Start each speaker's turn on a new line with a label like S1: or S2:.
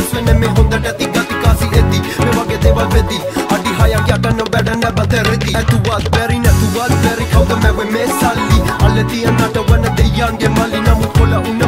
S1: වගේ වෙනස් වෙන මේ හොඳට ඇති ගති කාසි ඇති මේ වගේ දේවල් වෙති අඩි හයක් යට නොබැඩ නැබත රෙදි ඇතුවත් බැරි නැතුවත් බැරි කවුද මැවේ මේ සල්ලි අල්ල තියන්නට වන දෙයන්ගේ